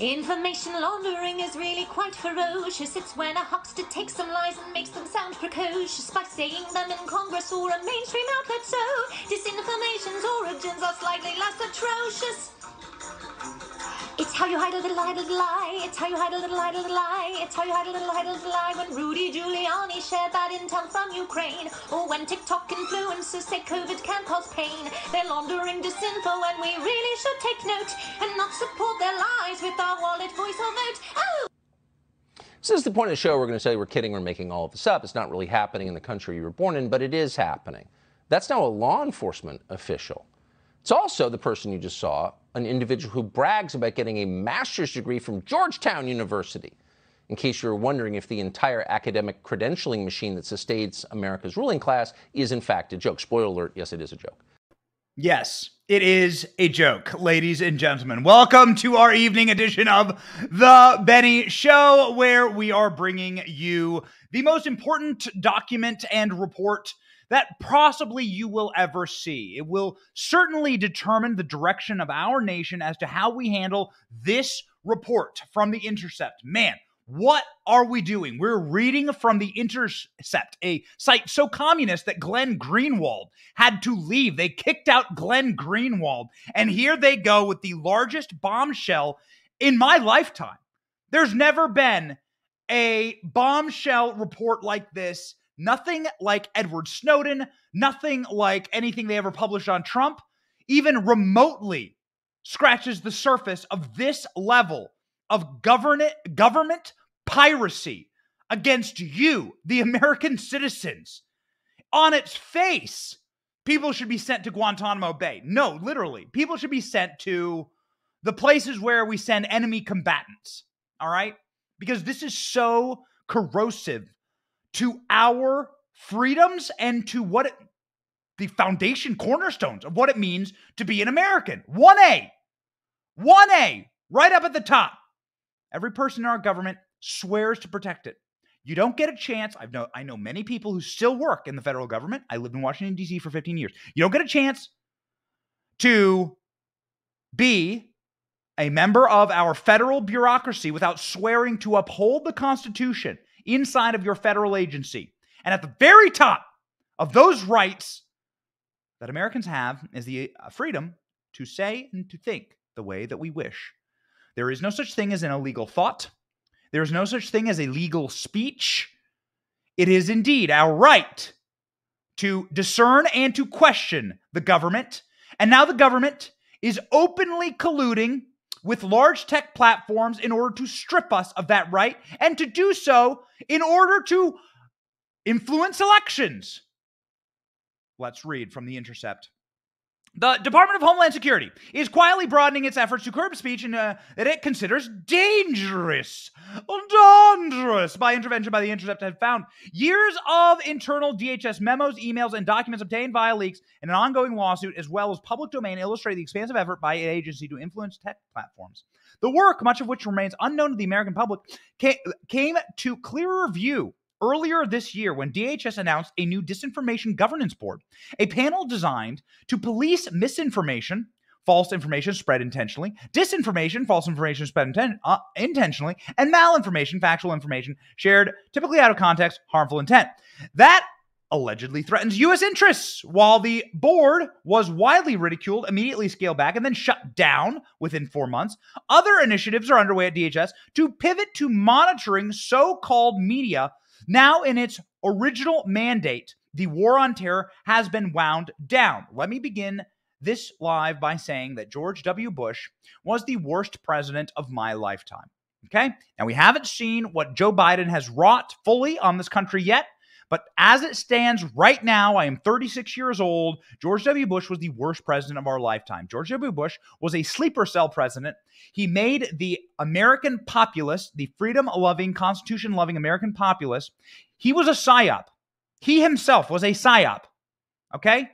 Information laundering is really quite ferocious. It's when a huckster takes some lies and makes them sound precocious by saying them in Congress or a mainstream outlet. So, disinformation's origins are slightly less atrocious. How you hide a little, hide a little lie. It's how you hide a little, hide a little lie. It's how you hide a little, hide a little lie. When Rudy Giuliani shared that intel from Ukraine, or when TikTok influencers say COVID can cause pain, they're laundering disinfo, and we really should take note and not support their lies with our wallet, voice, or vote. Oh. This is the point of the show. We're going to say we're kidding, we're making all of this up. It's not really happening in the country you were born in, but it is happening. That's now a law enforcement official. It's also the person you just saw, an individual who brags about getting a master's degree from Georgetown University. In case you're wondering if the entire academic credentialing machine that sustains America's ruling class is in fact a joke. Spoiler alert, yes, it is a joke. Yes, it is a joke, ladies and gentlemen. Welcome to our evening edition of The Benny Show, where we are bringing you the most important document and report that possibly you will ever see. It will certainly determine the direction of our nation as to how we handle this report from The Intercept. Man, what are we doing? We're reading from The Intercept, a site so communist that Glenn Greenwald had to leave. They kicked out Glenn Greenwald. And here they go with the largest bombshell in my lifetime. There's never been a bombshell report like this Nothing like Edward Snowden, nothing like anything they ever published on Trump, even remotely scratches the surface of this level of government government piracy against you, the American citizens. On its face, people should be sent to Guantanamo Bay. No, literally, people should be sent to the places where we send enemy combatants. All right? Because this is so corrosive to our freedoms and to what it, the foundation cornerstones of what it means to be an American. 1A. 1A, right up at the top. Every person in our government swears to protect it. You don't get a chance. I know I know many people who still work in the federal government. I lived in Washington D.C. for 15 years. You don't get a chance to be a member of our federal bureaucracy without swearing to uphold the Constitution inside of your federal agency. And at the very top of those rights that Americans have is the uh, freedom to say and to think the way that we wish. There is no such thing as an illegal thought. There is no such thing as a legal speech. It is indeed our right to discern and to question the government. And now the government is openly colluding with large tech platforms in order to strip us of that right and to do so in order to influence elections. Let's read from The Intercept. The Department of Homeland Security is quietly broadening its efforts to curb speech in, uh, that it considers dangerous, dangerous by intervention by the Intercept had found years of internal DHS memos, emails, and documents obtained via leaks in an ongoing lawsuit, as well as public domain, illustrate the expansive effort by an agency to influence tech platforms. The work, much of which remains unknown to the American public, came to clearer view earlier this year when DHS announced a new disinformation governance board, a panel designed to police misinformation, false information spread intentionally, disinformation, false information spread inten- uh, intentionally, and malinformation, factual information shared typically out of context, harmful intent. That allegedly threatens U.S. interests. While the board was widely ridiculed, immediately scaled back, and then shut down within four months, other initiatives are underway at DHS to pivot to monitoring so called media now, in its original mandate, the war on terror has been wound down. Let me begin this live by saying that George W. Bush was the worst president of my lifetime. Okay? Now, we haven't seen what Joe Biden has wrought fully on this country yet. But as it stands right now, I am 36 years old. George W. Bush was the worst president of our lifetime. George W. Bush was a sleeper cell president. He made the American populace, the freedom loving, constitution loving American populace, he was a psyop. He himself was a psyop. Okay?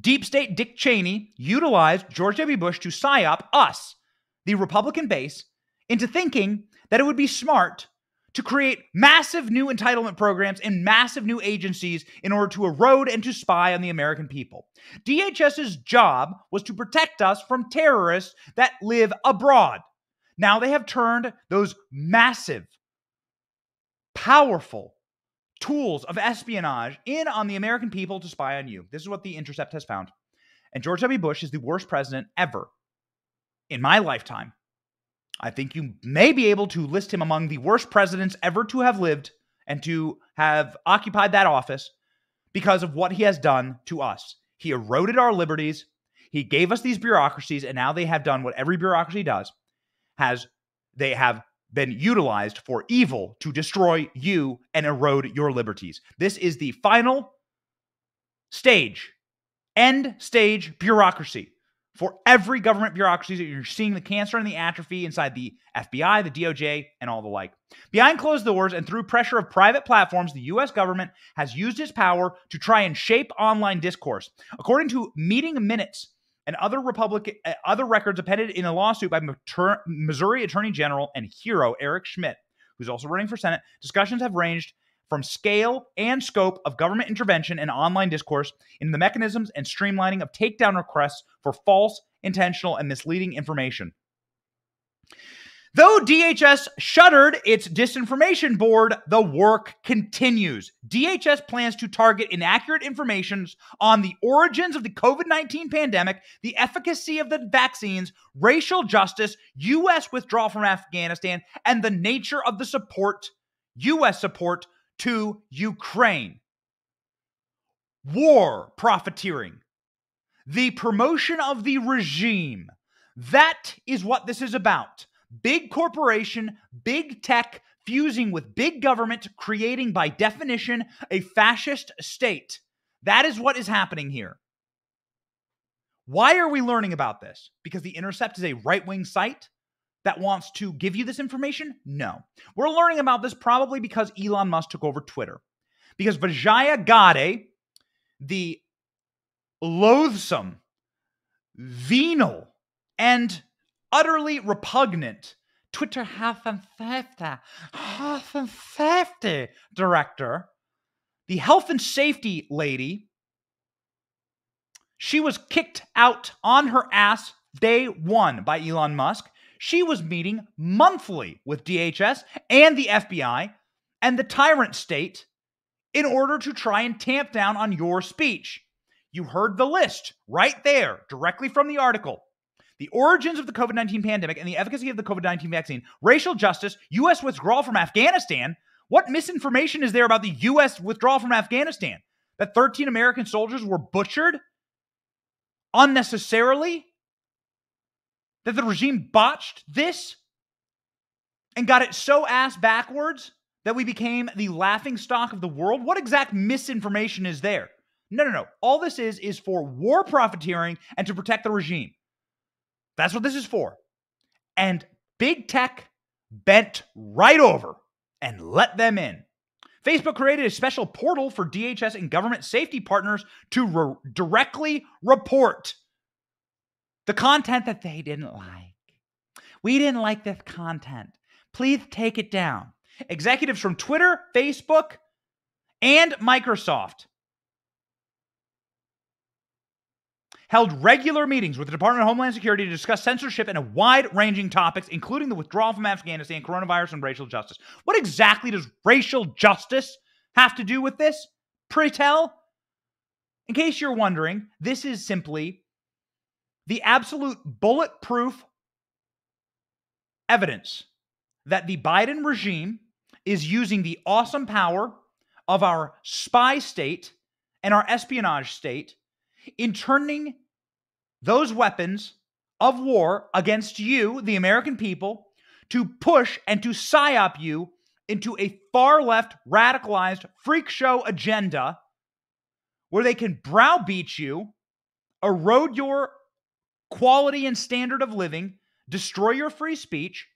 Deep State Dick Cheney utilized George W. Bush to psyop us, the Republican base, into thinking that it would be smart to create massive new entitlement programs and massive new agencies in order to erode and to spy on the American people. DHS's job was to protect us from terrorists that live abroad. Now they have turned those massive, powerful tools of espionage in on the American people to spy on you. This is what the Intercept has found. And George W. Bush is the worst president ever in my lifetime. I think you may be able to list him among the worst presidents ever to have lived and to have occupied that office because of what he has done to us. He eroded our liberties. He gave us these bureaucracies, and now they have done what every bureaucracy does. Has they have been utilized for evil to destroy you and erode your liberties. This is the final stage, end stage bureaucracy for every government bureaucracy that you're seeing the cancer and the atrophy inside the FBI, the DOJ, and all the like. Behind closed doors and through pressure of private platforms, the US government has used its power to try and shape online discourse. According to meeting minutes and other Republican uh, other records appended in a lawsuit by Mater- Missouri Attorney General and hero Eric Schmitt, who's also running for Senate, discussions have ranged from scale and scope of government intervention and online discourse in the mechanisms and streamlining of takedown requests for false, intentional, and misleading information. Though DHS shuttered its disinformation board, the work continues. DHS plans to target inaccurate information on the origins of the COVID 19 pandemic, the efficacy of the vaccines, racial justice, U.S. withdrawal from Afghanistan, and the nature of the support, U.S. support to Ukraine. War profiteering, the promotion of the regime. That is what this is about. Big corporation, big tech fusing with big government, creating by definition a fascist state. That is what is happening here. Why are we learning about this? Because The Intercept is a right wing site that wants to give you this information? No. We're learning about this probably because Elon Musk took over Twitter. Because Vijaya Gadde, the loathsome, venal, and utterly repugnant Twitter health and safety, health and safety director, the health and safety lady, she was kicked out on her ass day one by Elon Musk she was meeting monthly with DHS and the FBI and the tyrant state in order to try and tamp down on your speech. You heard the list right there, directly from the article. The origins of the COVID 19 pandemic and the efficacy of the COVID 19 vaccine, racial justice, U.S. withdrawal from Afghanistan. What misinformation is there about the U.S. withdrawal from Afghanistan? That 13 American soldiers were butchered unnecessarily? That the regime botched this and got it so ass backwards that we became the laughing stock of the world? What exact misinformation is there? No, no, no. All this is is for war profiteering and to protect the regime. That's what this is for. And big tech bent right over and let them in. Facebook created a special portal for DHS and government safety partners to re- directly report the content that they didn't like. We didn't like this content. Please take it down. Executives from Twitter, Facebook, and Microsoft held regular meetings with the Department of Homeland Security to discuss censorship and a wide ranging topics, including the withdrawal from Afghanistan, coronavirus, and racial justice. What exactly does racial justice have to do with this? Pray tell. In case you're wondering, this is simply the absolute bulletproof evidence that the Biden regime is using the awesome power of our spy state and our espionage state in turning those weapons of war against you, the American people, to push and to psyop you into a far left, radicalized freak show agenda where they can browbeat you, erode your quality and standard of living, destroy your free speech,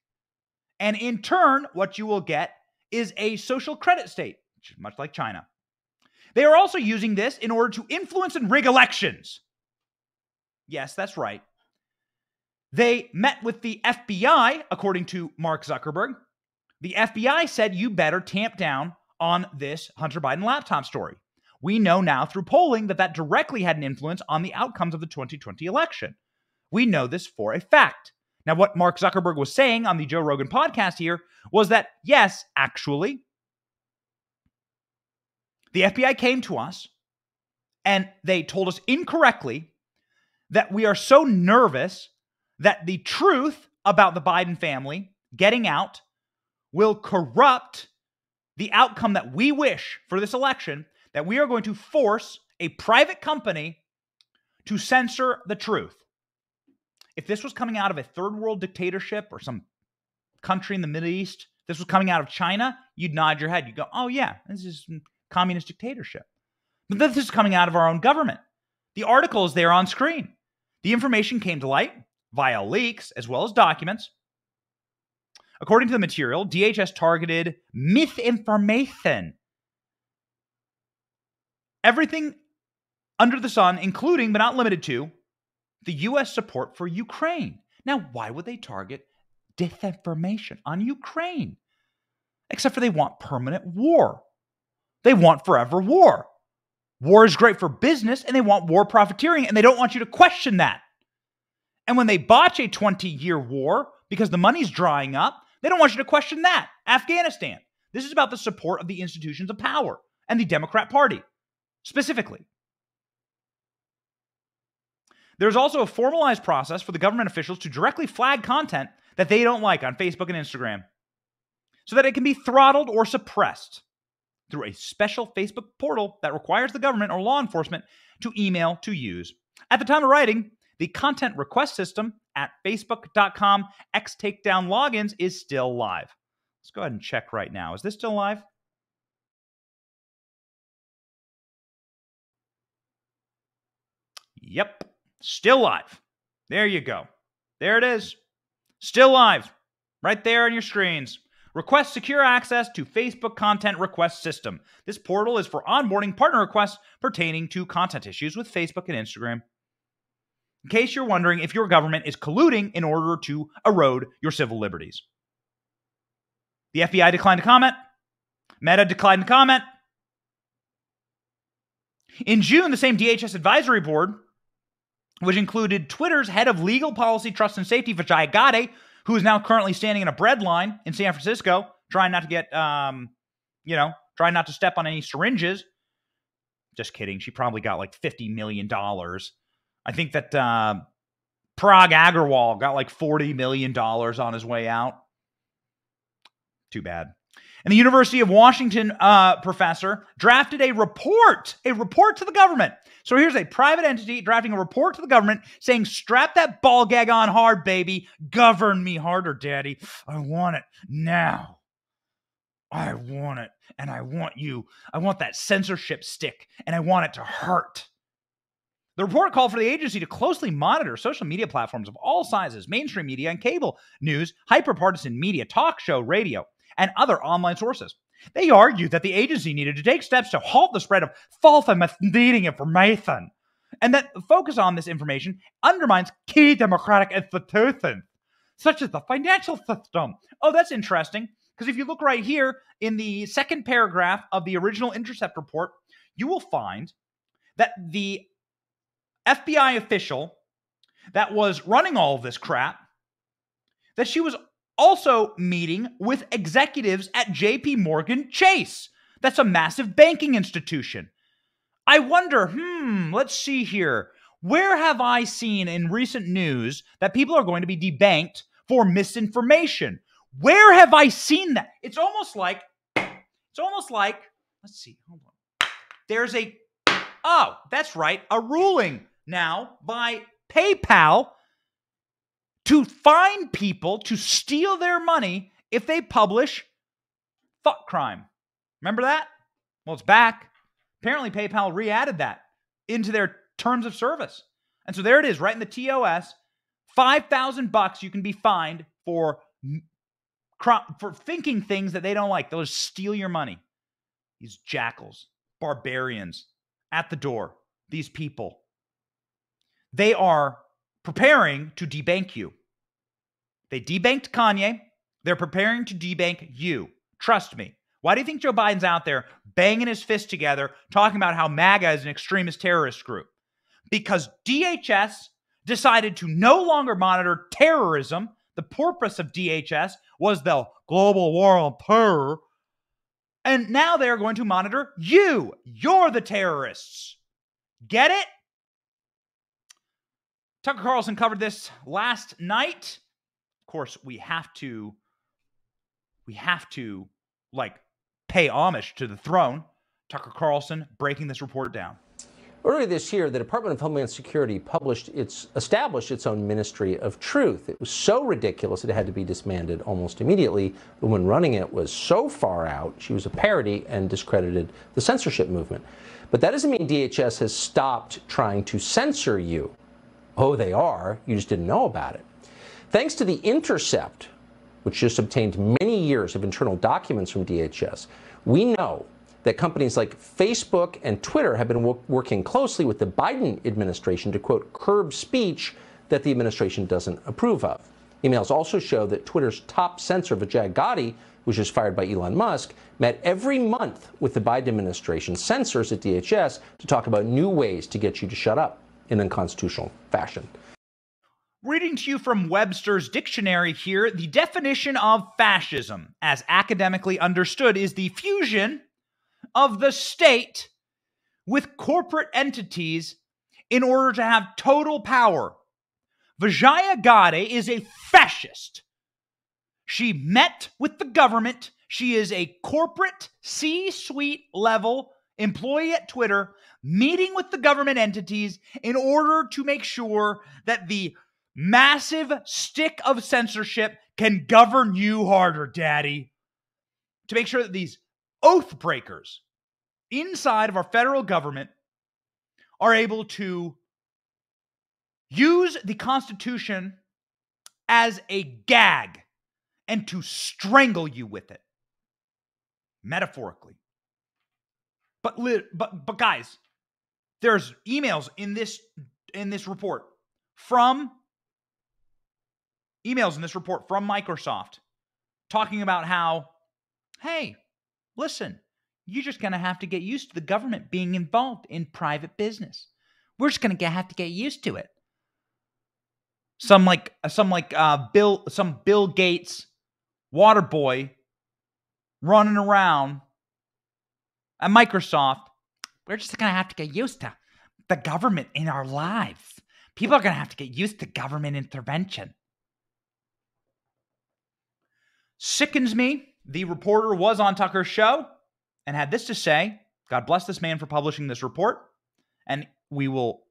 and in turn, what you will get is a social credit state, much like China. They are also using this in order to influence and rig elections. Yes, that's right. They met with the FBI, according to Mark Zuckerberg. The FBI said you better tamp down on this Hunter Biden laptop story. We know now through polling that that directly had an influence on the outcomes of the 2020 election. We know this for a fact. Now, what Mark Zuckerberg was saying on the Joe Rogan podcast here was that, yes, actually, the FBI came to us and they told us incorrectly that we are so nervous that the truth about the Biden family getting out will corrupt the outcome that we wish for this election, that we are going to force a private company to censor the truth. If this was coming out of a third world dictatorship or some country in the Middle East, this was coming out of China, you'd nod your head. You'd go, oh, yeah, this is communist dictatorship. But this is coming out of our own government. The article is there on screen. The information came to light via leaks as well as documents. According to the material, DHS targeted misinformation. Everything under the sun, including but not limited to the U.S. support for Ukraine. Now, why would they target disinformation on Ukraine? Except for they want permanent war. They want forever war. War is great for business and they want war profiteering and they don't want you to question that. And when they botch a 20 year war because the money's drying up, they don't want you to question that. Afghanistan. This is about the support of the institutions of power and the Democrat Party specifically. There's also a formalized process for the government officials to directly flag content that they don't like on Facebook and Instagram so that it can be throttled or suppressed through a special Facebook portal that requires the government or law enforcement to email to use. At the time of writing, the content request system at facebook.com x takedown logins is still live. Let's go ahead and check right now. Is this still live? Yep. Still live. There you go. There it is. Still live. Right there on your screens. Request secure access to Facebook Content Request System. This portal is for onboarding partner requests pertaining to content issues with Facebook and Instagram. In case you're wondering if your government is colluding in order to erode your civil liberties. The FBI declined to comment. Meta declined to comment. In June, the same DHS advisory board which included Twitter's head of legal policy, trust, and safety, Vijay Gadde, who is now currently standing in a bread line in San Francisco, trying not to get, um, you know, trying not to step on any syringes. Just kidding. She probably got like $50 million. I think that uh, Parag Agrawal got like $40 million on his way out. Too bad. And the University of Washington uh, professor drafted a report, a report to the government. So here's a private entity drafting a report to the government saying, strap that ball gag on hard, baby. Govern me harder, daddy. I want it now. I want it. And I want you. I want that censorship stick, and I want it to hurt. The report called for the agency to closely monitor social media platforms of all sizes, mainstream media and cable news, hyperpartisan media, talk show, radio, and other online sources. They argued that the agency needed to take steps to halt the spread of false and misleading information, and that focus on this information undermines key democratic institutions, such as the financial system. Oh, that's interesting, because if you look right here in the second paragraph of the original Intercept report, you will find that the FBI official that was running all of this crap, that she was also meeting with executives at JP Morgan Chase. That's a massive banking institution. I wonder, hmm, let's see here. Where have I seen in recent news that people are going to be debanked for misinformation? Where have I seen that? It's almost like, it's almost like, let's see, hold on. There's a, oh, that's right, a ruling now by PayPal to find people to steal their money if they publish thought crime. Remember that? Well, it's back. Apparently, PayPal re added that into their terms of service. And so there it is, right in the TOS. 5,000 bucks you can be fined for for thinking things that they don't like. They'll just steal your money. These jackals, barbarians at the door, these people. They are preparing to debank you. They debanked Kanye. They're preparing to debank you. Trust me. Why do you think Joe Biden's out there banging his fist together, talking about how MAGA is an extremist terrorist group? Because DHS decided to no longer monitor terrorism. The purpose of DHS was the global war on terror. And now they're going to monitor you. You're the terrorists. Get it? Tucker Carlson covered this last night. Of course, we have to we have to like pay homage to the throne. Tucker Carlson breaking this report down. Earlier this year, the Department of Homeland Security published its established its own Ministry of Truth. It was so ridiculous it had to be disbanded almost immediately. The woman running it was so far out, she was a parody and discredited the censorship movement. But that doesn't mean DHS has stopped trying to censor you. Oh, they are. You just didn't know about it. Thanks to The Intercept, which just obtained many years of internal documents from DHS, we know that companies like Facebook and Twitter have been working closely with the Biden administration to, quote, curb speech that the administration doesn't approve of. Emails also show that Twitter's top censor, Vijay Gadde, which was fired by Elon Musk, met every month with the Biden administration censors at DHS to talk about new ways to get you to shut up in unconstitutional fashion. Reading to you from Webster's dictionary here, the definition of fascism, as academically understood, is the fusion of the state with corporate entities in order to have total power. Vijaya Gadde is a fascist. She met with the government. She is a corporate C suite level employee at Twitter, meeting with the government entities in order to make sure that the massive stick of censorship can govern you harder, daddy. To make sure that these oath breakers inside of our federal government are able to use the Constitution as a gag and to strangle you with it, metaphorically. But but but guys, there's emails in this in this report from emails in this report from Microsoft talking about how, hey, listen, you're just going to have to get used to the government being involved in private business. We're just going to have to get used to it. Some like some like uh, Bill some Bill Gates water boy running around at Microsoft. We're just going to have to get used to the government in our lives. People are going to have to get used to government intervention. Sickens me. The reporter was on Tucker's show and had this to say God bless this man for publishing this report. And we will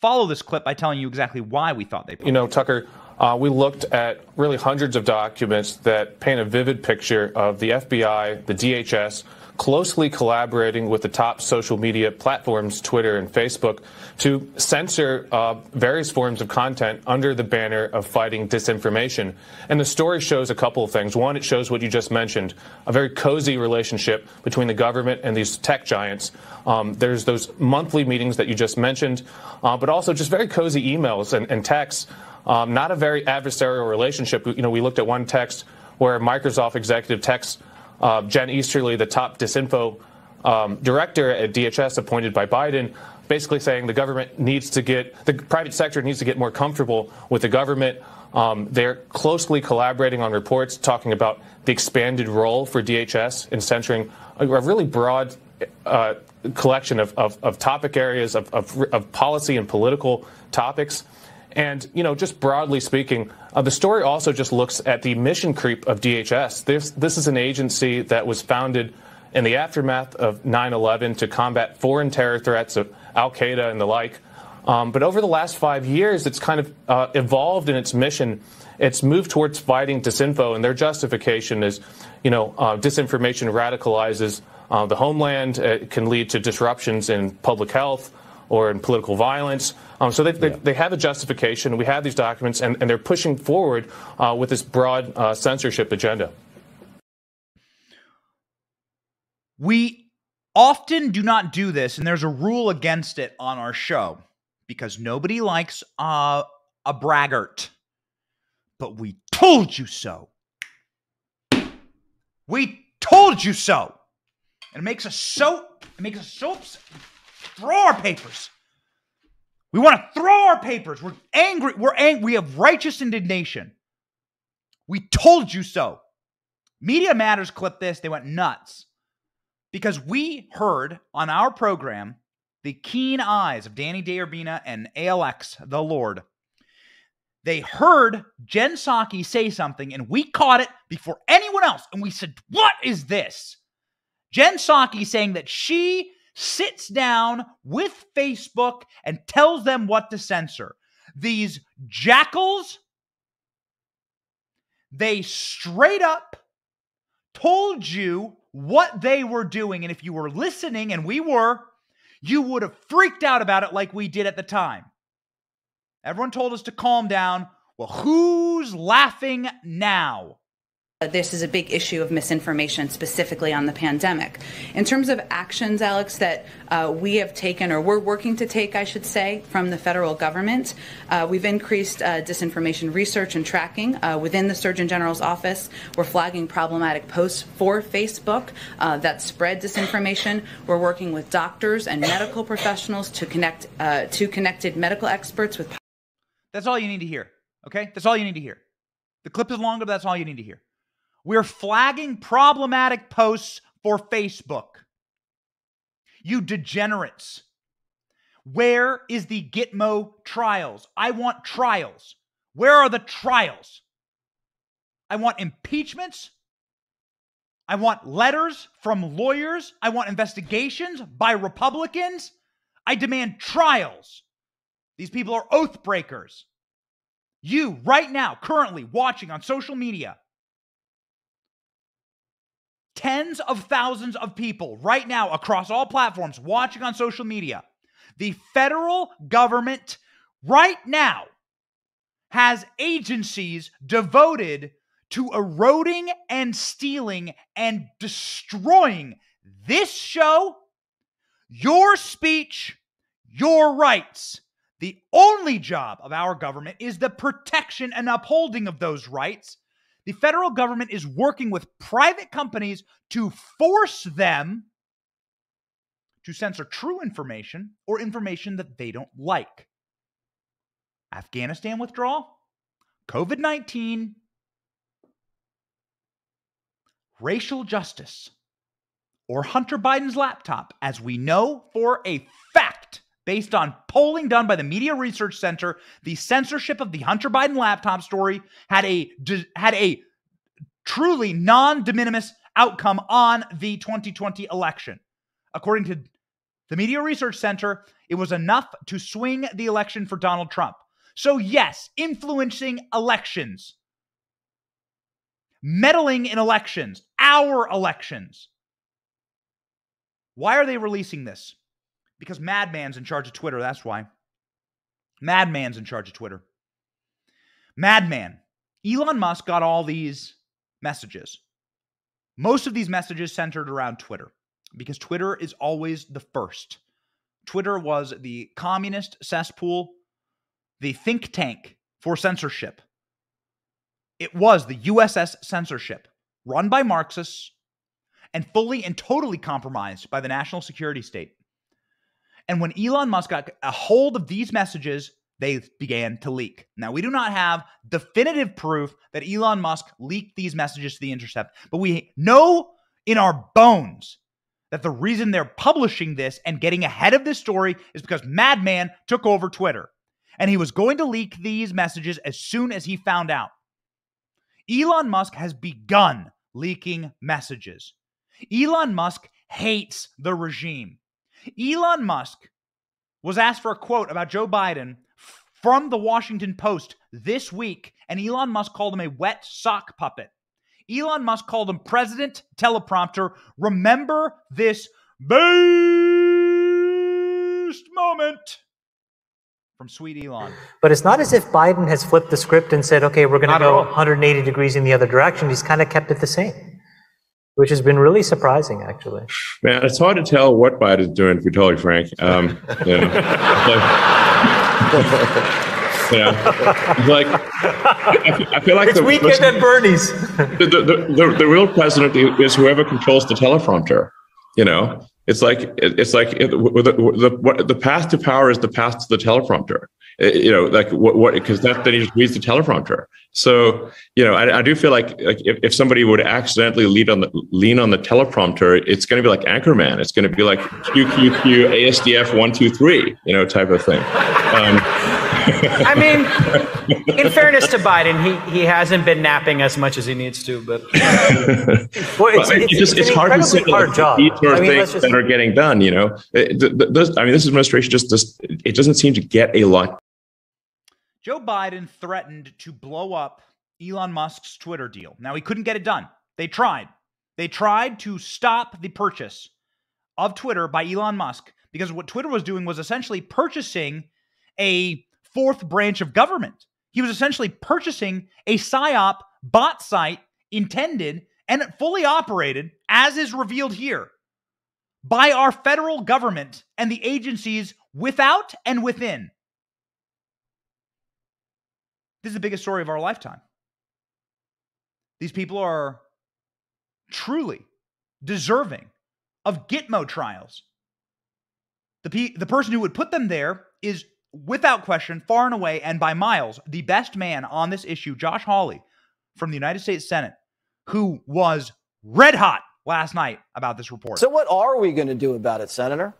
follow this clip by telling you exactly why we thought they You know, Tucker, uh, we looked at really hundreds of documents that paint a vivid picture of the FBI, the DHS, closely collaborating with the top social media platforms, Twitter and Facebook, to censor uh, various forms of content under the banner of fighting disinformation. And the story shows a couple of things. One, it shows what you just mentioned a very cozy relationship between the government and these tech giants. Um, there's those monthly meetings that you just mentioned, uh, but also just very cozy emails and, and texts. Um, not a very adversarial relationship. You know, we looked at one text where Microsoft executive texts uh, Jen Easterly, the top disinfo um, director at DHS appointed by Biden, basically saying the government needs to get, the private sector needs to get more comfortable with the government. Um, they're closely collaborating on reports talking about the expanded role for DHS in censoring a, really broad uh, collection of, of, of, topic areas, of, of policy and political topics. And, you know, just broadly speaking, uh, the story also just looks at the mission creep of DHS. This, this is an agency that was founded in the aftermath of 9 11 to combat foreign terror threats of Al Qaeda and the like. Um, but over the last five years, it's kind of uh, evolved in its mission. It's moved towards fighting disinfo, and their justification is, you know, uh, disinformation radicalizes uh, the homeland. It can lead to disruptions in public health or in political violence. Um, so they, they, yeah. they, have a justification. We have these documents, and, and they're pushing forward uh, with this broad uh, censorship agenda. We often do not do this, and there's a rule against it on our show because nobody likes uh, a braggart. But we told you so. We told you so. And it makes us so it makes us so upset throw our papers. We want to throw our papers. We're angry. We're angry. We have righteous indignation. We told you so. Media Matters clipped this. They went nuts because we heard on our program the keen eyes of Danny DeUrbina and ALX, the Lord. They heard Jen Psaki say something, and we caught it before anyone else. And we said, What is this? Jen Psaki saying that she sits down with Facebook and tells them what to censor. These jackals, they straight up told you what they were doing. And if you were listening, and we were, you would have freaked out about it like we did at the time. Everyone told us to calm down. Well, who's laughing now? This is a big issue of misinformation, specifically on the pandemic. In terms of actions, Alex, that uh, we have taken, or we're working to take, I should say, from the federal government, uh, we've increased uh, disinformation research and tracking uh, within the Surgeon General's office. We're flagging problematic posts for Facebook uh, that spread disinformation. We're working with doctors and medical professionals to connect uh, to connected medical experts with. That's all you need to hear. Okay, that's all you need to hear. The clip is longer, but that's all you need to hear. We're flagging problematic posts for Facebook. You degenerates. Where is the Gitmo trials? I want trials. Where are the trials? I want impeachments. I want letters from lawyers. I want investigations by Republicans. I demand trials. These people are oath breakers. You, right now, currently watching on social media, tens of thousands of people right now across all platforms watching on social media. The federal government right now has agencies devoted to eroding and stealing and destroying this show, your speech, your rights. The only job of our government is the protection and upholding of those rights the federal government is working with private companies to force them to censor true information or information that they don't like. Afghanistan withdrawal, COVID 19, racial justice, or Hunter Biden's laptop, as we know for a fact based on polling done by the Media Research Center, the censorship of the Hunter Biden laptop story had a had a truly non-de minimis outcome on the 2020 election. According to the Media Research Center, it was enough to swing the election for Donald Trump. So yes, influencing elections, meddling in elections, our elections. Why are they releasing this? Because Madman's in charge of Twitter. That's why. Madman's in charge of Twitter. Madman. Elon Musk got all these messages. Most of these messages centered around Twitter because Twitter is always the first. Twitter was the communist cesspool, the think tank for censorship. It was the USS censorship run by Marxists and fully and totally compromised by the national security state. And when Elon Musk got a hold of these messages, they began to leak. Now, we do not have definitive proof that Elon Musk leaked these messages to The Intercept, but we know in our bones that the reason they're publishing this and getting ahead of this story is because Madman took over Twitter. And he was going to leak these messages as soon as he found out. Elon Musk has begun leaking messages. Elon Musk hates the regime. Elon Musk was asked for a quote about Joe Biden from the Washington Post this week, and Elon Musk called him a wet sock puppet. Elon Musk called him President Teleprompter. Remember this beast moment from Sweet Elon. But it's not as if Biden has flipped the script and said, okay, we're going to go 180 degrees in the other direction. He's kind of kept it the same which has been really surprising, actually. Man, it's hard to tell what Biden's doing, to be totally frank. Um, you know, like, yeah, like I, I, feel like it's the, weekend at Bernie's. the, the, the, the, real president is whoever controls the teleprompter. You know, It's like it's like it, the, the, what, the path to power is the path to the teleprompter. It, you know, like what what because that then he just reads the teleprompter. So you know, I, I do feel like like if, if somebody would accidentally lean on the lean on the teleprompter, it's going to be like Anchorman. It's going to be like Q Q Q ASDF one two three, you know, type of thing. Um, I mean, in fairness to Biden, he, he hasn't been napping as much as he needs to, but well, it's, it's, it's, just, it's it's hard to say hard job. these sort I mean, things just, that are getting done. You know, It- th- th- this, I mean, this administration just just it doesn't seem to get a lot Joe Biden threatened to blow up Elon Musk's Twitter deal. Now, he couldn't get it done. They tried. They tried to stop the purchase of Twitter by Elon Musk because what Twitter was doing was essentially purchasing a fourth branch of government. He was essentially purchasing a PSYOP bot site intended and fully operated, as is revealed here, by our federal government and the agencies without and within. This is the biggest story of our lifetime. These people are truly deserving of Gitmo trials. The, pe- the person who would put them there is, without question, far and away and by miles, the best man on this issue, Josh Hawley from the United States Senate, who was red hot last night about this report. So, what are we going to do about it, Senator?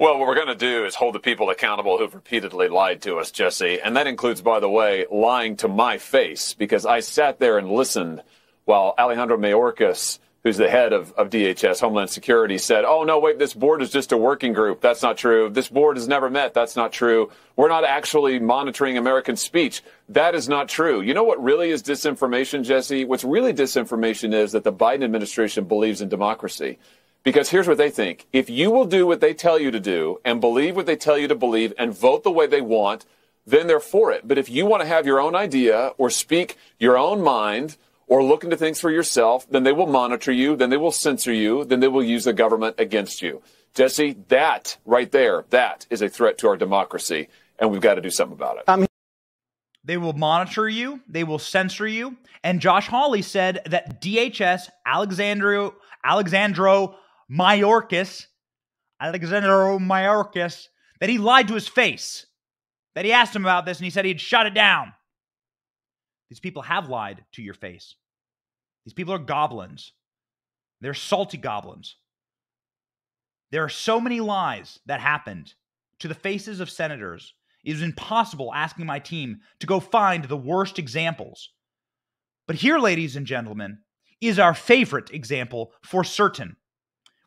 Well, what we're going to do is hold the people accountable who've repeatedly lied to us, Jesse. And that includes, by the way, lying to my face because I sat there and listened while Alejandro Mayorkas, who's the head of, of DHS, Homeland Security, said, Oh, no, wait, this board is just a working group. That's not true. This board has never met. That's not true. We're not actually monitoring American speech. That is not true. You know what really is disinformation, Jesse? What's really disinformation is that the Biden administration believes in democracy. Because here's what they think. If you will do what they tell you to do and believe what they tell you to believe and vote the way they want, then they're for it. But if you want to have your own idea or speak your own mind or look into things for yourself, then they will monitor you, then they will censor you, then they will use the government against you. Jesse, that right there, that is a threat to our democracy, and we've got to do something about it. I'm They will monitor you, they will censor you. And Josh Hawley said that DHS, Alexandro, Alexandro Mayorkas, Alexander Mayorkas, that he lied to his face. That he asked him about this and he said he'd shut it down. These people have lied to your face. These people are goblins. They're salty goblins. There are so many lies that happened to the faces of senators. It was impossible asking my team to go find the worst examples. But here, ladies and gentlemen, is our favorite example for certain.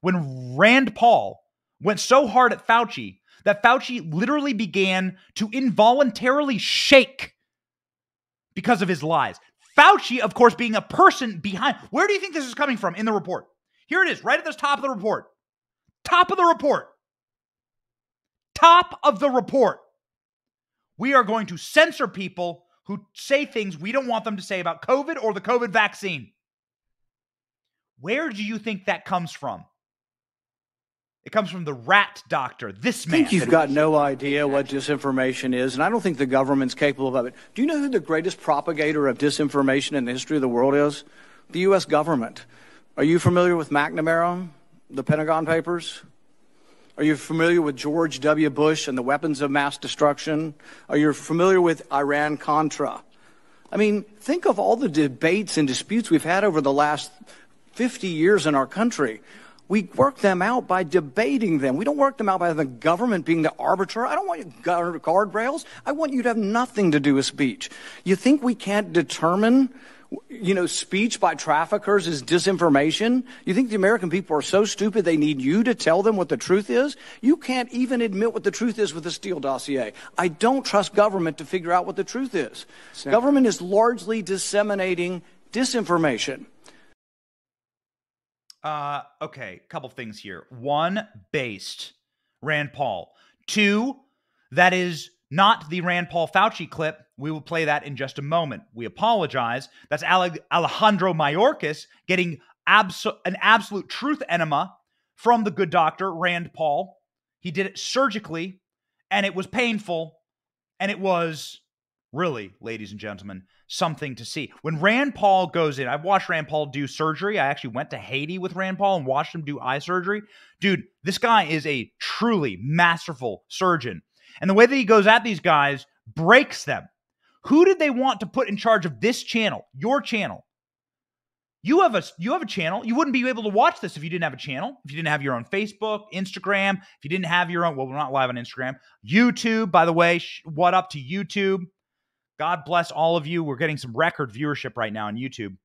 When Rand Paul went so hard at Fauci that Fauci literally began to involuntarily shake because of his lies. Fauci, of course, being a person behind. Where do you think this is coming from in the report? Here it is, right at the top of the report. Top of the report. Top of the report. We are going to censor people who say things we don't want them to say about COVID or the COVID vaccine. Where do you think that comes from? It comes from the rat doctor, this man. I think you've got no idea what disinformation is, and I don't think the government's capable of it. Do you know who the greatest propagator of disinformation in the history of the world is? The U.S. government. Are you familiar with McNamara, the Pentagon Papers? Are you familiar with George W. Bush and the weapons of mass destruction? Are you familiar with Iran Contra? I mean, think of all the debates and disputes we've had over the last 50 years in our country. We work them out by debating them. We don't work them out by the government being the arbiter. I don't want you guard guardrails. I want you to have nothing to do with speech. You think we can't determine, you know, speech by traffickers is disinformation? You think the American people are so stupid they need you to tell them what the truth is? You can't even admit what the truth is with the Steele dossier. I don't trust government to figure out what the truth is. Government is largely disseminating disinformation. Uh, okay, couple things here. One, based Rand Paul. Two, that is not the Rand Paul Fauci clip. We will play that in just a moment. We apologize. That's Alejandro Mayorkas getting abso- an absolute truth enema from the good doctor, Rand Paul. He did it surgically, and it was painful, and it was really, ladies and gentlemen, something to see. When Rand Paul goes in, I've watched Rand Paul do surgery. I actually went to Haiti with Rand Paul and watched him do eye surgery. Dude, this guy is a truly masterful surgeon. And the way that he goes at these guys breaks them. Who did they want to put in charge of this channel, your channel? You have a you have a channel. You wouldn't be able to watch this if you didn't have a channel. If you didn't have your own Facebook, Instagram, if you didn't have your own well, we're not live on Instagram. YouTube, by the way, what up to YouTube? God bless all of you. We're getting some record viewership right now on YouTube.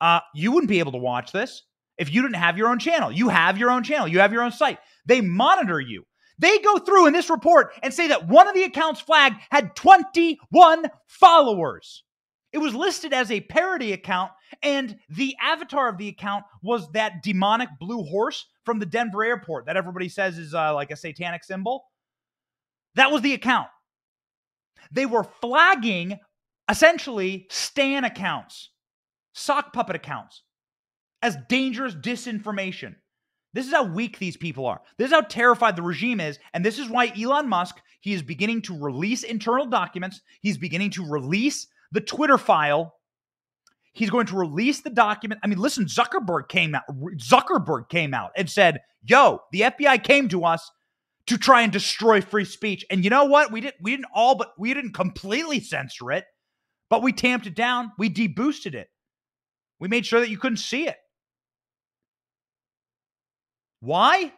Uh, you wouldn't be able to watch this if you didn't have your own channel. You have your own channel. You have your own site. They monitor you. They go through in this report and say that one of the accounts flagged had 21 followers. It was listed as a parody account, and the avatar of the account was that demonic blue horse from the Denver airport that everybody says is uh, like a satanic symbol. That was the account. They were flagging essentially Stan accounts, sock puppet accounts, as dangerous disinformation. This is how weak these people are. This is how terrified the regime is. And this is why Elon Musk, he is beginning to release internal documents. He's beginning to release the Twitter file. He's going to release the document. I mean, listen, Zuckerberg came out. Zuckerberg came out and said, "Yo, the FBI came to us to try and destroy free speech." And you know what? We didn't we didn't all but we didn't completely censor it, but we tamped it down. We deboosted it. We made sure that you couldn't see it. Why?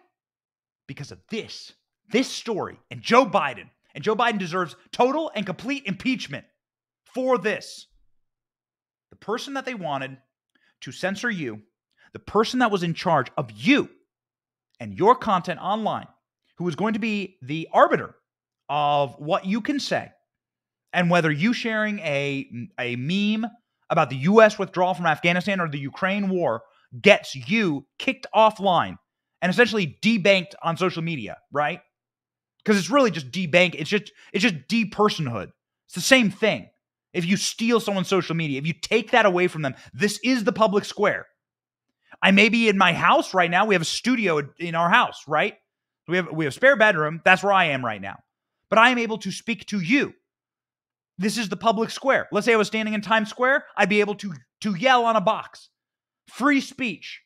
Because of this, this story, and Joe Biden. And Joe Biden deserves total and complete impeachment for this. The person that they wanted to censor you, the person that was in charge of you and your content online, who was going to be the arbiter of what you can say and whether you sharing a, a meme about the US withdrawal from Afghanistan or the Ukraine war gets you kicked offline and essentially debanked on social media, right? Because it's really just debank. It's just it's just depersonhood. It's the same thing. If you steal someone's social media, if you take that away from them, this is the public square. I may be in my house right now. We have a studio in our house, right? We have we have spare bedroom. That's where I am right now. But I am able to speak to you. This is the public square. Let's say I was standing in Times Square, I'd be able to to yell on a box. Free speech.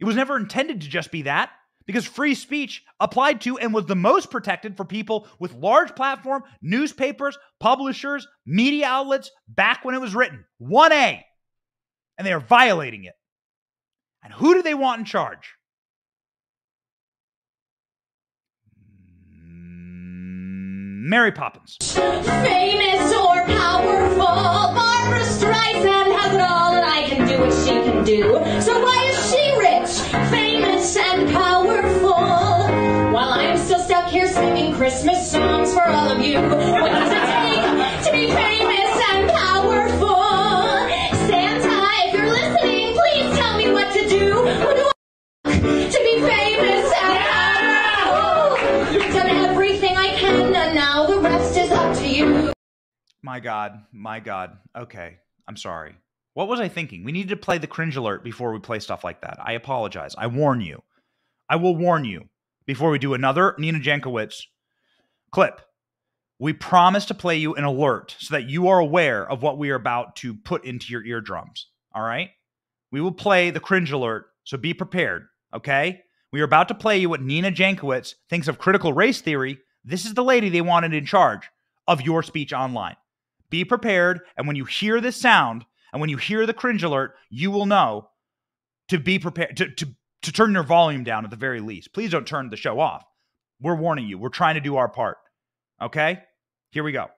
It was never intended to just be that because free speech applied to and was the most protected for people with large platform, newspapers, publishers, media outlets back when it was written. 1A. And they are violating it. And who do they want in charge? Mary Poppins. Famous or powerful, Barbra Streisand has it all, and I can do what she can do. So why is she rich, famous, and powerful? While I'm still stuck here singing Christmas songs for all of you. What does it take to be famous My God, my God. Okay, I'm sorry. What was I thinking? We needed to play the cringe alert before we play stuff like that. I apologize. I warn you. I will warn you before we do another Nina Jankowicz clip. We promise to play you an alert so that you are aware of what we are about to put into your eardrums. All right? We will play the cringe alert, so be prepared. Okay? We are about to play you what Nina Jankowicz thinks of critical race theory. This is the lady they wanted in charge of your speech online. Be prepared, and when you hear this sound, and when you hear the cringe alert, you will know to be prepared to, to, to turn your volume down at the very least. Please don't turn the show off. We're warning you. We're trying to do our part. Okay? Here we go.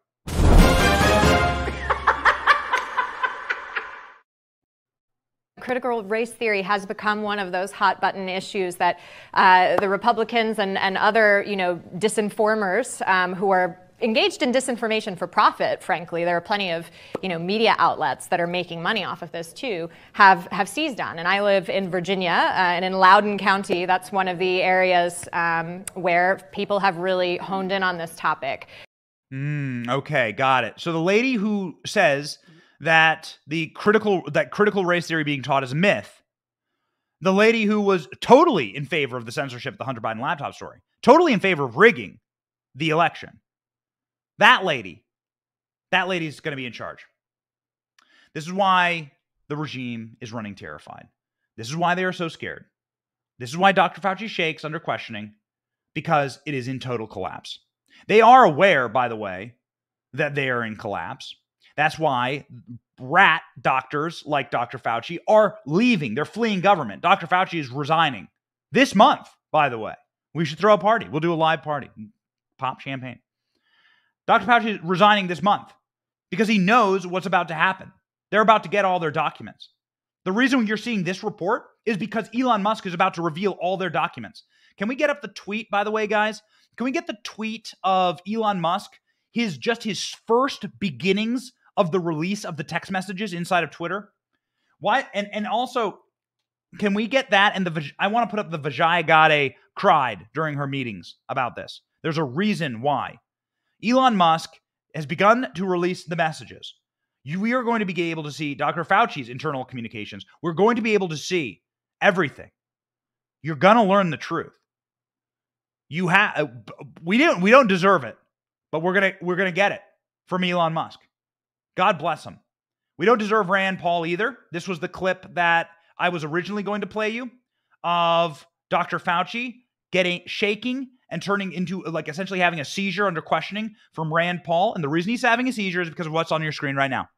Critical race theory has become one of those hot button issues that uh, the Republicans and, and other, you know, disinformers um, who are engaged in disinformation for profit frankly. There are plenty of you know media outlets that are making money off of this too have have seized on. And i live in virginia uh, and in loudoun county that's one of the areas um, where people have really honed in on this topic. Mm, okay, got it. So the lady who says that the critical that critical race theory being taught is a myth, the lady who was totally in favor of the censorship of the Hunter Biden laptop story, totally in favor of rigging the election, that lady That lady's going to be in charge. This is why the regime is running terrified. This is why they are so scared. This is why Dr. Fauci shakes under questioning because it is in total collapse. They are aware, by the way, that they are in collapse. That's why rat doctors like Dr. Fauci are leaving. They're fleeing government. Dr. Fauci is resigning this month, by the way. We should throw a party. We'll do a live party, pop champagne. Dr. Fauci is resigning this month because he knows what's about to happen. They're about to get all their documents. The reason you're seeing this report is because Elon Musk is about to reveal all their documents. Can we get up the tweet, by the way, guys? Can we get the tweet of Elon Musk? His just his first beginnings of the release of the text messages inside of Twitter. Why? And and also, can we get that? And the I want to put up the Vijaya Gadde cried during her meetings about this. There's a reason why. Elon Musk has begun to release the messages. We are going to be able to see Dr. Fauci's internal communications. We're going to be able to see everything. You're going to learn the truth. You have uh, we don't we don't deserve it, but we're going to we're going to get it from Elon Musk. God bless him. We don't deserve Rand Paul either. This was the clip that I was originally going to play you of Dr. Fauci getting shaking and turning into like essentially having a seizure under questioning from Rand Paul. And the reason he's having a seizure is because of what's on your screen right now.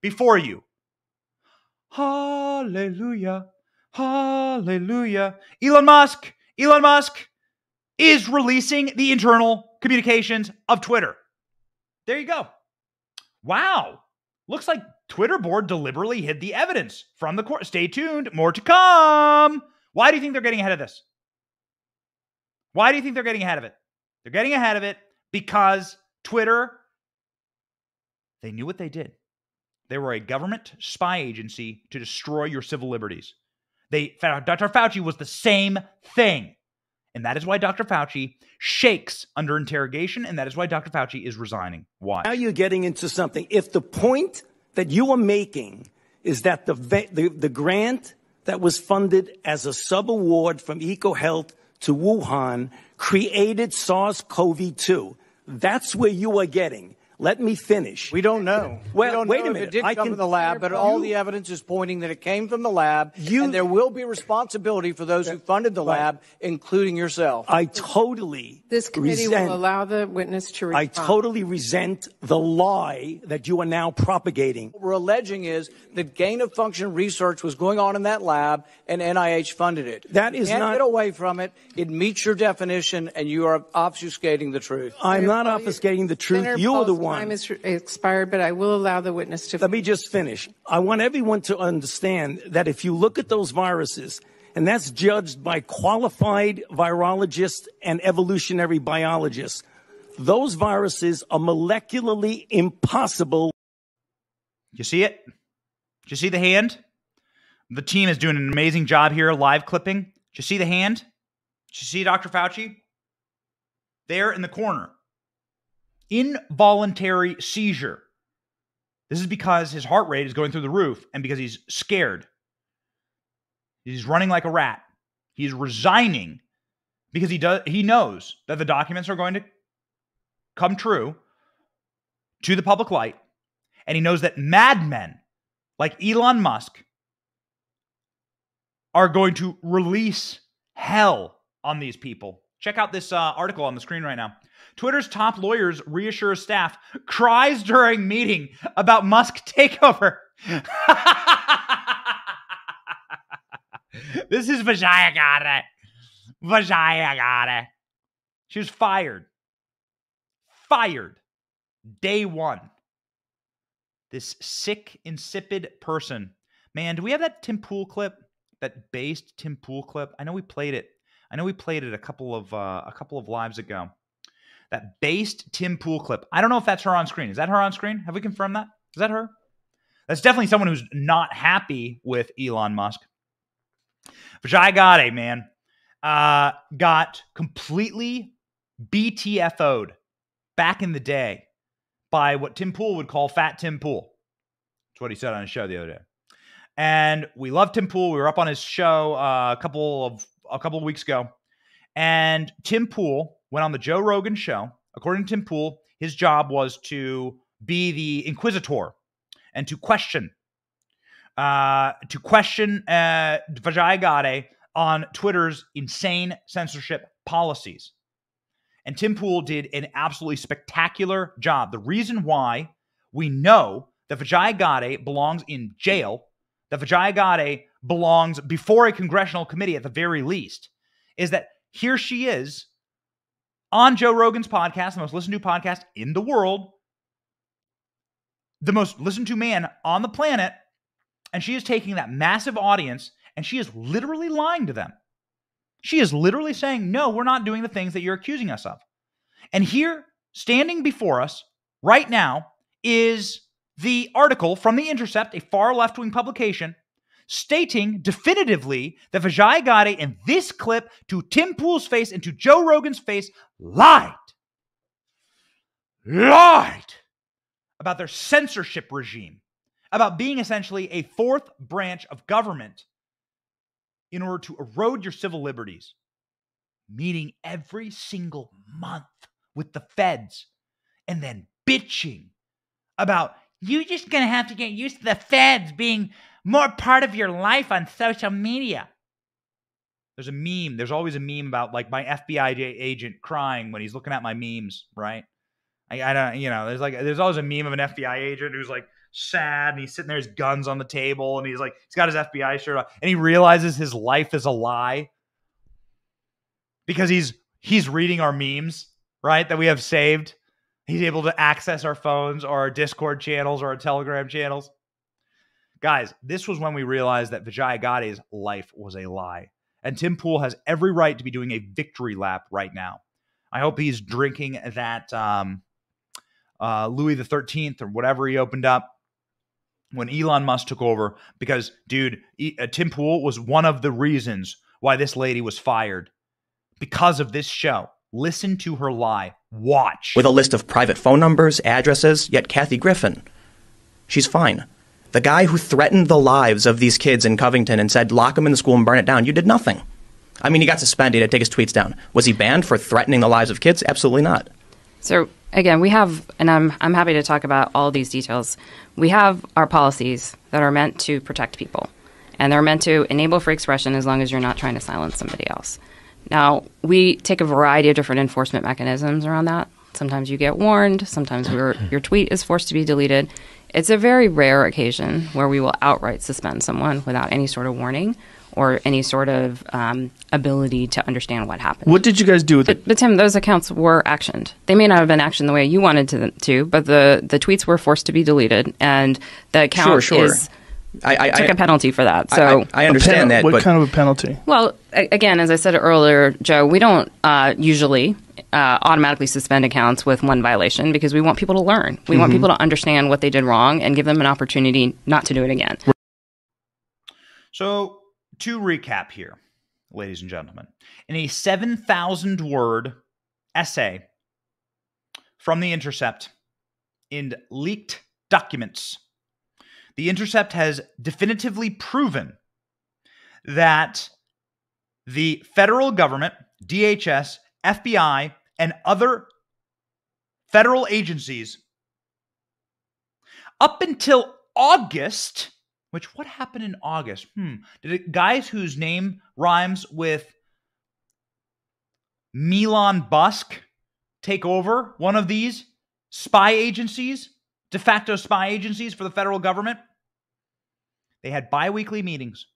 Before you. Hallelujah. Hallelujah. Elon Musk. Elon Musk is releasing the internal communications of Twitter. There you go. Wow. Looks like Twitter board deliberately hid the evidence from the court. Stay tuned. More to come. Why do you think they're getting ahead of this? Why do you think they're getting ahead of it? They're getting ahead of it because Twitter, they knew what they did. They were a government spy agency to destroy your civil liberties. They Dr. Fauci was the same thing. And that is why Dr. Fauci shakes under interrogation, and that is why Dr. Fauci is resigning. Why? Now you're getting into something. If the point that you are making is that the, the, the grant that was funded as a sub award from EcoHealth to Wuhan created SARS CoV 2, that's where you are getting. Let me finish. We don't know. Well, we don't wait know a minute. If it did I come can, from the lab, but all the evidence is pointing that it came from the lab, you, and there will be responsibility for those who funded the right. lab, including yourself. I totally This committee resent, will allow the witness to respond. I totally resent the lie that you are now propagating. What we're alleging is that gain of function research was going on in that lab, and NIH funded it. That is you can't not- get away from it. It meets your definition, and you are obfuscating the truth. I'm not obfuscating the truth. Senator You are the Paul's one. Time is expired, but I will allow the witness to. Let me just finish. I want everyone to understand that if you look at those viruses, and that's judged by qualified virologists and evolutionary biologists, those viruses are molecularly impossible. You see it? Did you see the hand? The team is doing an amazing job here, live clipping. Did you see the hand? Did you see Dr. Fauci? There in the corner. Involuntary seizure. This is because his heart rate is going through the roof and because he's scared. He's running like a rat. He's resigning because he does he knows that the documents are going to come true to the public light and he knows that madmen like Elon Musk are going to release hell on these people. Check out this uh, article on the screen right now. Twitter's top lawyers reassure staff cries during meeting about Musk takeover. this is Vijaya got it. Vijaya Gadde. She was fired. Fired. Day one. This sick, insipid person. Man, do we have that Tim Pool clip? That based Tim Pool clip? I know we played it. I know we played it a couple of uh, a couple of lives ago. That based Tim Pool clip. I don't know if that's her on screen. Is that her on screen? Have we confirmed that? Is that her? That's definitely someone who's not happy with Elon Musk. Vijay Gadde, man, uh, got completely BTFO'd back in the day by what Tim Pool would call Fat Tim Pool. That's what he said on his show the other day. And we love Tim Pool. We were up on his show uh, a couple of a couple of weeks ago, and Tim Pool went on the Joe Rogan show. According to Tim Pool, his job was to be the inquisitor and to question uh, to question uh, Vijay Gadde on Twitter's insane censorship policies. And Tim Pool did an absolutely spectacular job. The reason why we know that Vijay Gadde belongs in jail, that Vijay Gadde belongs before a congressional committee at the very least, is that here she is on Joe Rogan's podcast, the most listened to podcast in the world, the most listened to man on the planet, and she is taking that massive audience and she is literally lying to them. She is literally saying, No, we're not doing the things that you're accusing us of. And here, standing before us right now, is the article from The Intercept, a far left wing publication, stating definitively that Vijay Gadde in this clip to Tim Pool's face and to Joe Rogan's face lied. Lied about their censorship regime, about being essentially a fourth branch of government in order to erode your civil liberties, meeting every single month with the feds and then bitching about you're just going to have to get used to the feds being more part of your life on social media. There's a meme. There's always a meme about like my FBI agent crying when he's looking at my memes, right? I, I don't, you know, there's like, there's always a meme of an FBI agent who's like sad and he's sitting there, his guns on the table, and he's like, he's got his FBI shirt on, and he realizes his life is a lie because he's he's reading our memes, right? That we have saved. He's able to access our phones or our Discord channels or our Telegram channels. Guys, this was when we realized that Vijay Gadde's life was a lie. And Tim Pool has every right to be doing a victory lap right now. I hope he's drinking that um, uh, Louis the Thirteenth or whatever he opened up when Elon Musk took over. Because, dude, e- uh, Tim Pool was one of the reasons why this lady was fired because of this show. Listen to her lie. Watch. with a list of private phone numbers, addresses, yet Kathy Griffin, she's fine. The guy who threatened the lives of these kids in Covington and said, lock them in the school and burn it down, you did nothing. I mean, he got suspended, he had to take his tweets down. Was he banned for threatening the lives of kids? Absolutely not. So again, we have, and I'm I'm happy to talk about all these details. We have our policies that are meant to protect people, and they're meant to enable free expression as long as you're not trying to silence somebody else. Now, we take a variety of different enforcement mechanisms around that. Sometimes you get warned. Sometimes your your tweet is forced to be deleted. It's a very rare occasion where we will outright suspend someone without any sort of warning or any sort of um, ability to understand what happened. What did you guys do with it? But, but Tim, those accounts were actioned. They may not have been actioned the way you wanted to, to but the, the tweets were forced to be deleted, and the account Sure, sure. is I, I, took I- a penalty for that. So I, I understand that, What but kind of a penalty? well, again, as I said earlier, Joe, we don't uh, usually uh, automatically suspend accounts with one violation because we want people to learn. We want Mhm. people to understand what they did wrong and give them an opportunity not to do it again. So, to recap here, ladies and gentlemen, in a 7,000 word essay from The Intercept in leaked documents, The Intercept has definitively proven that the federal government, DHS, FBI, and other federal agencies up until August, which what happened in August? Hmm. Did it guys whose name rhymes with Milan Busk take over one of these spy agencies, de facto spy agencies for the federal government? They had bi-weekly meetings.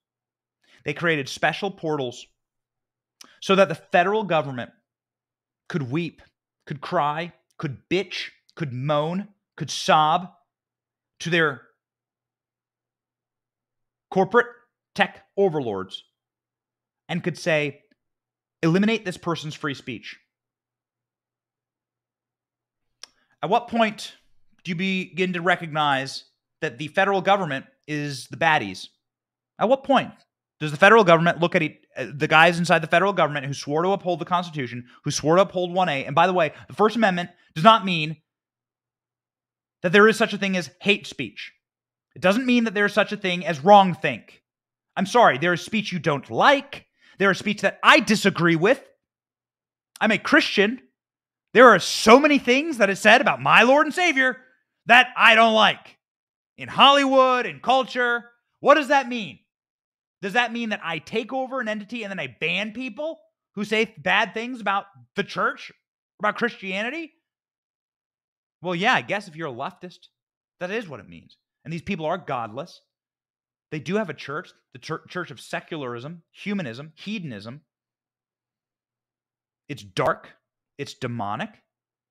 They created special portals so that the federal government could weep, could cry, could bitch, could moan, could sob to their corporate tech overlords and could say, eliminate this person's free speech. At what point do you begin to recognize that the federal government is the baddies? At what point does the federal government look at it, uh, the guys inside the federal government who swore to uphold the Constitution, who swore to uphold 1A? And by the way, the First Amendment does not mean that there is such a thing as hate speech. It doesn't mean that there is such a thing as wrong think. I'm sorry, there is speech you don't like. There is speech that I disagree with. I'm a Christian. There are so many things that is said about my Lord and Savior that I don't like in Hollywood and culture. What does that mean? Does that mean that I take over an entity and then I ban people who say bad things about the church, about Christianity? Well, yeah, I guess if you're a leftist, that is what it means. And these people are godless. They do have a church, the church, church of secularism, humanism, hedonism. It's dark. It's demonic.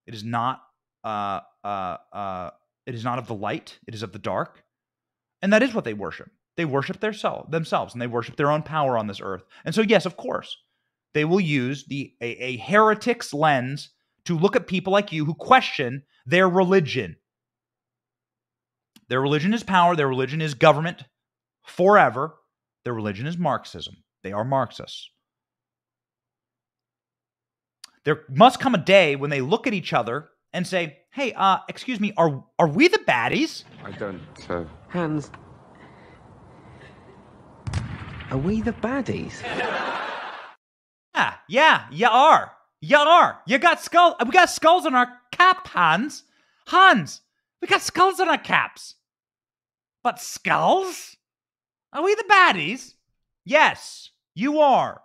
It is not. Uh, uh, uh, it is not of the light. It is of the dark, and that is what they worship. They worship their self, themselves, and they worship their own power on this earth. And so, yes, of course, they will use the a, a heretic's lens to look at people like you who question their religion. Their religion is power. Their religion is government forever. Their religion is Marxism. They are Marxists. There must come a day when they look at each other and say, "Hey, uh, excuse me, are are we the baddies?" I don't. Uh... Hans, are we the baddies? Yeah, yeah, you are. You are. You got skull. We got skulls on our cap, Hans. Hans, we got skulls on our caps. But skulls? Are we the baddies? Yes, you are.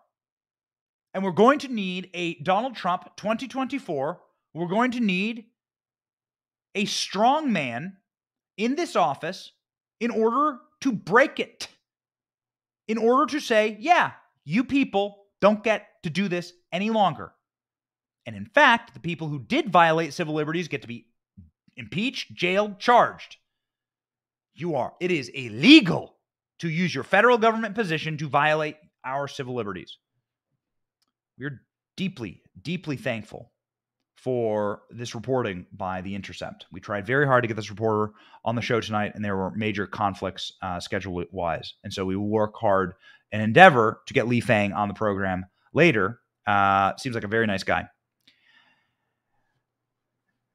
And we're going to need a Donald Trump 2024. We're going to need a strong man in this office in order to break it. In order to say, yeah, you people don't get to do this any longer. And in fact, the people who did violate civil liberties get to be impeached, jailed, charged. You are. It is illegal to use your federal government position to violate our civil liberties. We're deeply, deeply thankful for this reporting by The Intercept. We tried very hard to get this reporter on the show tonight, and there were major conflicts uh, schedule wise. And so we will work hard and endeavor to get Lee Fang on the program later. Uh, seems like a very nice guy.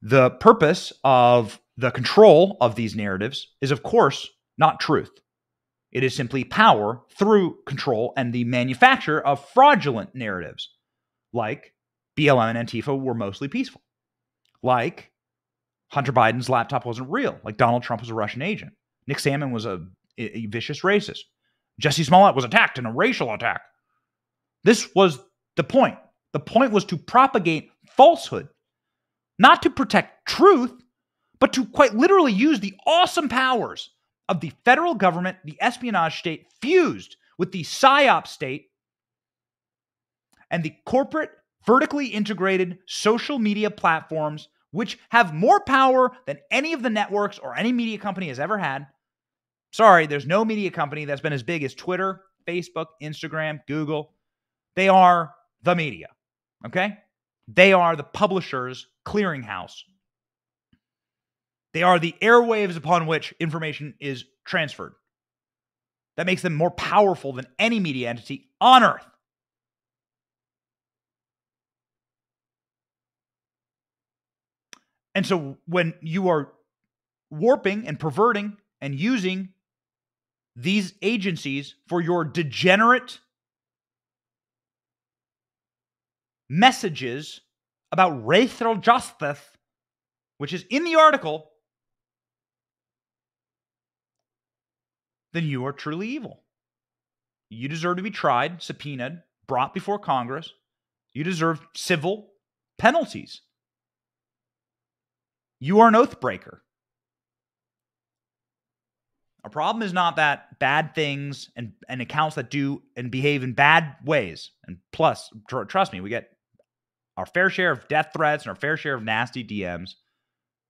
The purpose of the control of these narratives is, of course, not truth. It is simply power through control and the manufacture of fraudulent narratives, like BLM and Antifa were mostly peaceful, like Hunter Biden's laptop wasn't real, like Donald Trump was a Russian agent, Nick Sandmann was a, a vicious racist, Jussie Smollett was attacked in a racial attack. This was the point. The point was to propagate falsehood, not to protect truth, but to quite literally use the awesome powers of the federal government, the espionage state, fused with the PSYOP state and the corporate, vertically integrated social media platforms, which have more power than any of the networks or any media company has ever had. Sorry, there's no media company that's been as big as Twitter, Facebook, Instagram, Google. They are the media, okay? They are the publisher's clearinghouse. They are the airwaves upon which information is transferred. That makes them more powerful than any media entity on earth. And so when you are warping and perverting and using these agencies for your degenerate messages about racial justice, which is in the article, then you are truly evil. You deserve to be tried, subpoenaed, brought before Congress. You deserve civil penalties. You are an oath breaker. Our problem is not that bad things and, and accounts that do and behave in bad ways. And plus, tr- trust me, we get our fair share of death threats and our fair share of nasty DMs.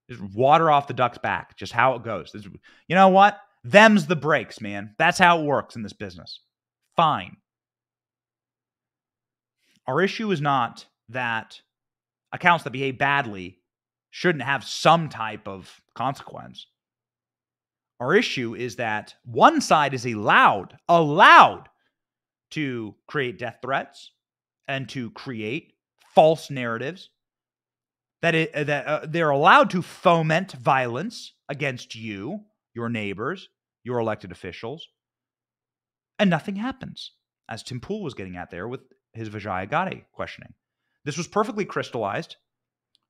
Just water off the duck's back, just how it goes. This, you know what? Them's the breaks, man. That's how it works in this business. Fine. Our issue is not that accounts that behave badly shouldn't have some type of consequence. Our issue is that one side is allowed, allowed to create death threats and to create false narratives. That, it, uh, that uh, they're allowed to foment violence against you, your neighbors, your elected officials, and nothing happens, as Tim Pool was getting at there with his Vijaya Gadde questioning. This was perfectly crystallized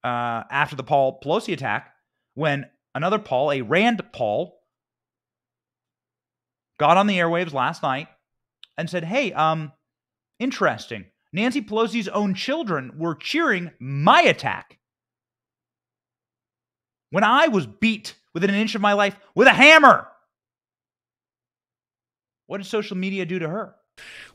uh, after the Paul Pelosi attack when another Paul, a Rand Paul, got on the airwaves last night and said, "Hey, um, interesting. Nancy Pelosi's own children were cheering my attack when I was beat within an inch of my life with a hammer." What did social media do to her?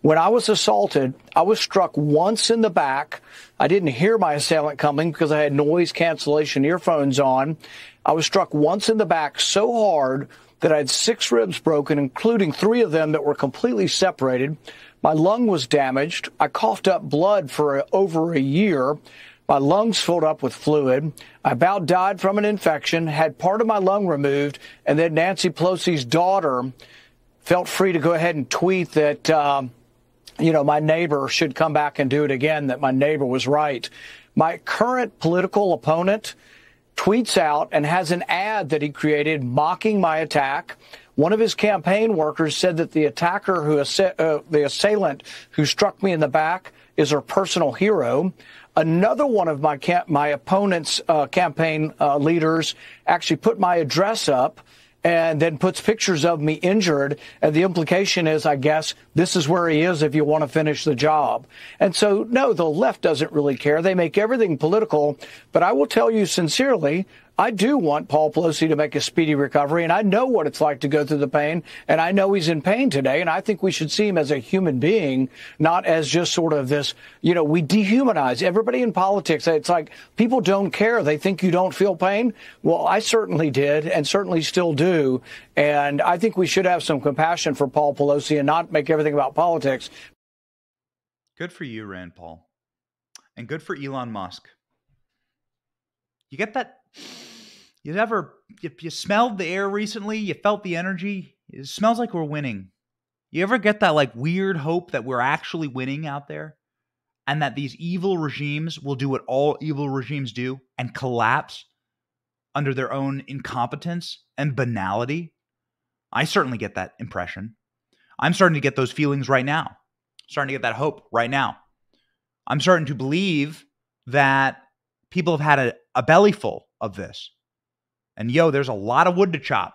When I was assaulted, I was struck once in the back. I didn't hear my assailant coming because I had noise cancellation earphones on. I was struck once in the back so hard that I had six ribs broken, including three of them that were completely separated. My lung was damaged. I coughed up blood for over a year. My lungs filled up with fluid. I about died from an infection, had part of my lung removed, and then Nancy Pelosi's daughter felt free to go ahead and tweet that, um, you know, my neighbor should come back and do it again, that my neighbor was right. My current political opponent tweets out and has an ad that he created mocking my attack. One of his campaign workers said that the attacker who, uh, the assailant who struck me in the back is her personal hero. Another one of my my opponent's uh, campaign uh, leaders actually put my address up and then puts pictures of me injured. And the implication is, I guess, this is where he is if you want to finish the job. And so, no, the left doesn't really care. They make everything political. But I will tell you sincerely, I do want Paul Pelosi to make a speedy recovery, and I know what it's like to go through the pain, and I know he's in pain today, and I think we should see him as a human being, not as just sort of this, you know, we dehumanize everybody in politics. It's like people don't care. They think you don't feel pain. Well, I certainly did, and certainly still do, and I think we should have some compassion for Paul Pelosi and not make everything about politics. Good for you, Rand Paul. And good for Elon Musk. You get that you ever you, you smelled the air recently? You felt the energy? It smells like we're winning. You ever get that like weird hope that we're actually winning out there? And that these evil regimes will do what all evil regimes do and collapse under their own incompetence and banality? I certainly get that impression. I'm starting to get those feelings right now. I'm starting to get that hope right now. I'm starting to believe that people have had a, a bellyful of this. And yo, there's a lot of wood to chop.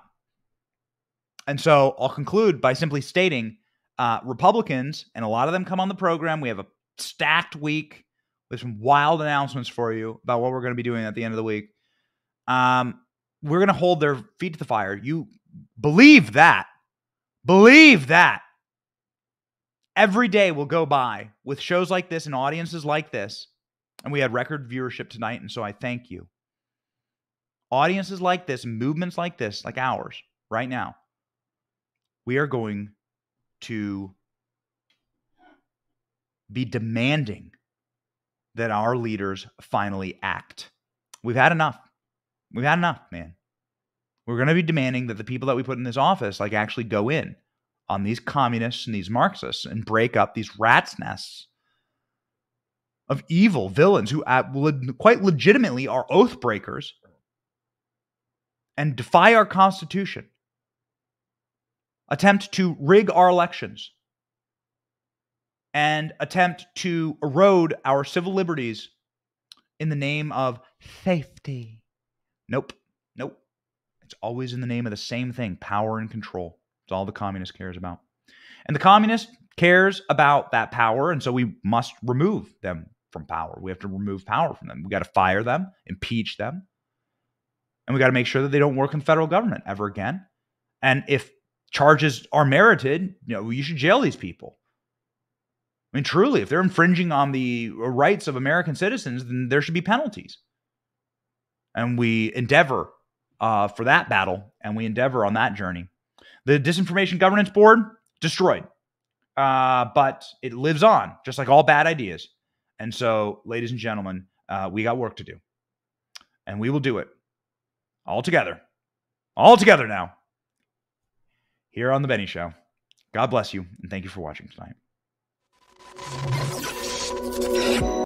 And so I'll conclude by simply stating uh, Republicans, and a lot of them come on the program. We have a stacked week with some wild announcements for you about what we're going to be doing at the end of the week. Um, we're going to hold their feet to the fire. You believe that. Believe that. Every day will go by with shows like this and audiences like this. And we had record viewership tonight. And so I thank you audiences like this, movements like this, like ours, right now, we are going to be demanding that our leaders finally act. We've had enough. We've had enough, man. We're going to be demanding that the people that we put in this office like actually go in on these communists and these Marxists and break up these rats' nests of evil villains who uh, quite legitimately are oath breakers and defy our Constitution, attempt to rig our elections, and attempt to erode our civil liberties in the name of safety. Nope. Nope. It's always in the name of the same thing power and control. It's all the communist cares about. And the communist cares about that power. And so we must remove them from power. We have to remove power from them. We got to fire them, impeach them, and we got to make sure that they don't work in federal government ever again. And if charges are merited, you know, you should jail these people. I mean, truly, if they're infringing on the rights of American citizens, then there should be penalties. And we endeavor uh, for that battle, and we endeavor on that journey. The Disinformation Governance Board destroyed, uh, but it lives on, just like all bad ideas. And so, ladies and gentlemen, uh, we got work to do, and we will do it all together, all together now, here on The Benny Show. God bless you, and thank you for watching tonight.